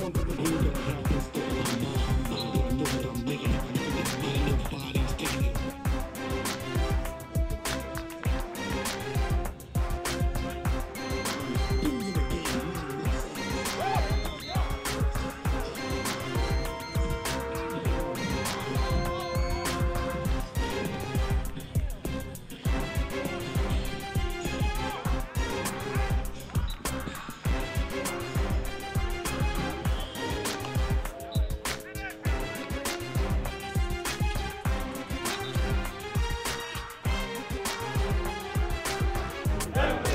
wonder Denver.